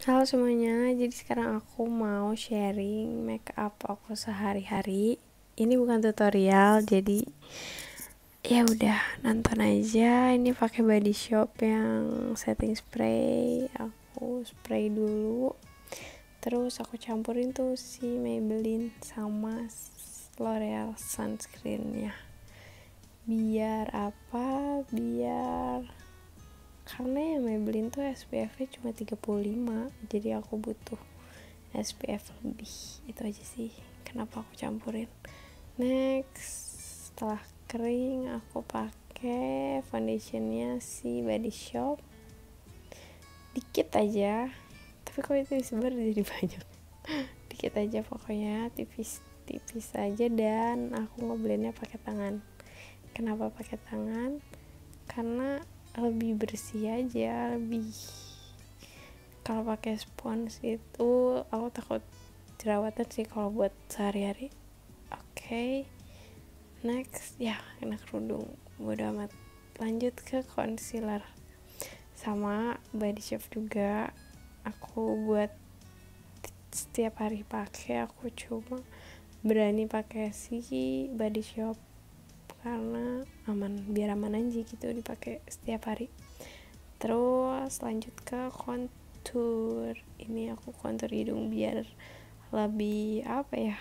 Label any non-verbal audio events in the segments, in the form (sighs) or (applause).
Halo semuanya, jadi sekarang aku mau sharing make up aku sehari-hari. Ini bukan tutorial, jadi ya udah nonton aja. Ini pakai body shop yang setting spray. Aku spray dulu. Terus aku campurin tuh si Maybelline sama L'Oreal sunscreennya. Biar apa? Biar karena yang Maybelline tuh SPF nya cuma 35 jadi aku butuh SPF lebih. Itu aja sih kenapa aku campurin. Next setelah kering aku pakai foundationnya si Body Shop. Dikit aja tapi kalau itu disebar jadi (laughs) banyak? Dikit aja pokoknya tipis tipis aja dan aku ngeblendnya pakai tangan. Kenapa pakai tangan? Karena lebih bersih aja lebih kalau pakai spons itu aku takut jerawatan sih kalau buat sehari-hari. Oke okay. next. Ya kena kerudung. Bodo amat. Lanjut ke concealer. Sama body shop juga. Aku buat setiap hari pakai aku cuma berani pakai si body shop karena aman biar aman aja gitu dipakai setiap hari. Terus lanjut ke kontur. Ini aku kontur hidung biar lebih apa ya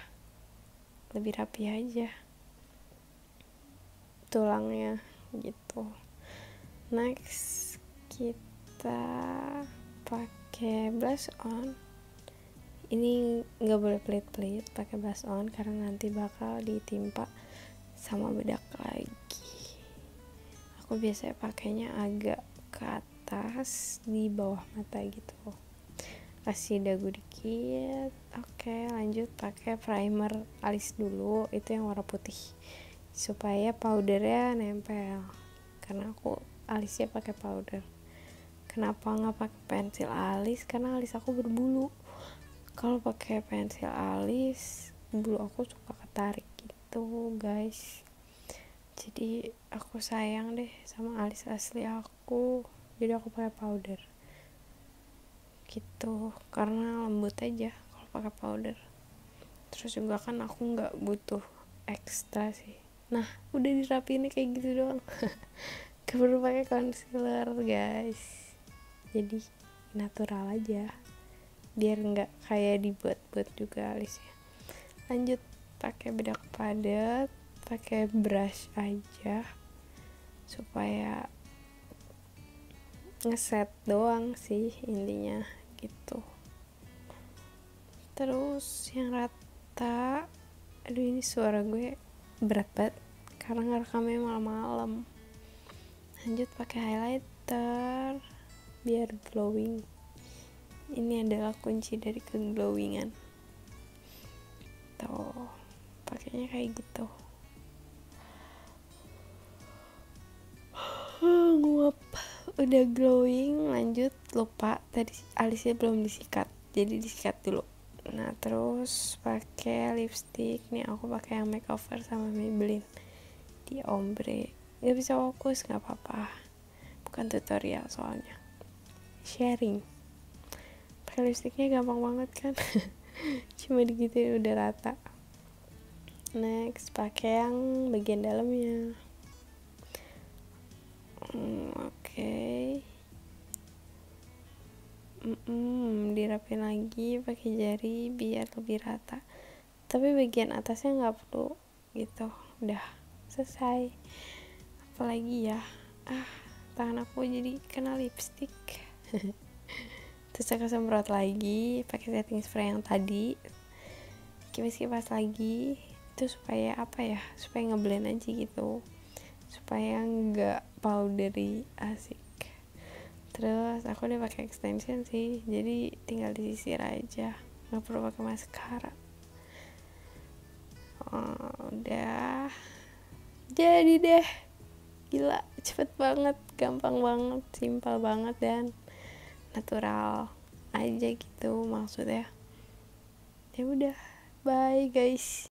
lebih rapi aja tulangnya gitu. Next kita pakai blush on. Ini nggak boleh pelit-pelit pakai blush on karena nanti bakal ditimpa sama bedak lagi. Aku biasanya pakainya agak ke atas di bawah mata gitu. Kasih dagu dikit. Oke lanjut pakai primer alis dulu. Itu yang warna putih. Supaya powdernya nempel. Karena aku alisnya pakai powder. Kenapa nggak pakai pensil alis? Karena alis aku berbulu. Kalau pakai pensil alis bulu aku suka ketarik. gitu guys. Jadi aku sayang deh sama alis asli aku. Jadi aku pakai powder. Gitu. Karena lembut aja kalau pakai powder. Terus juga kan aku nggak butuh ekstra sih. Nah udah dirapiin kayak gitu doang. (laughs) Perlu pakai concealer guys. Jadi natural aja. Biar nggak kayak dibuat-buat juga alisnya. Lanjut pakai bedak padat pakai brush aja supaya ngeset doang sih intinya gitu. Terus yang rata aduh ini suara gue berat banget karena ngerekamnya malam-malam. Lanjut pakai highlighter biar glowing. Ini adalah kunci dari keglowingan pakainya kayak gitu. (sighs) Nguap. Udah glowing lanjut. Lupa. Tadi alisnya belum disikat. Jadi disikat dulu. Nah terus pakai lipstick. Nih aku pakai yang makeover sama Maybelline. Di ombre. Nggak bisa fokus nggak apa-apa. Bukan tutorial soalnya. Sharing. Pakai lipsticknya gampang banget kan? (laughs) Cuma digituin udah rata next pakai yang bagian dalamnya. Hmm, oke. Okay. mm -mm, dirapin lagi pakai jari biar lebih rata. Tapi bagian atasnya nggak perlu gitu. Udah selesai. Apalagi ya? Ah tangan aku jadi kena lipstick. (laughs) Terus aku semprot lagi pakai setting spray yang tadi. Kipas-kipas lagi itu supaya apa ya supaya ngeblend aja gitu. Supaya nggak powdery asik. Terus aku udah pakai extension sih jadi tinggal disisir aja nggak perlu pakai maskara. Oh, udah. Jadi deh. Gila cepet banget gampang banget simpel banget dan natural aja gitu maksudnya. Ya udah bye guys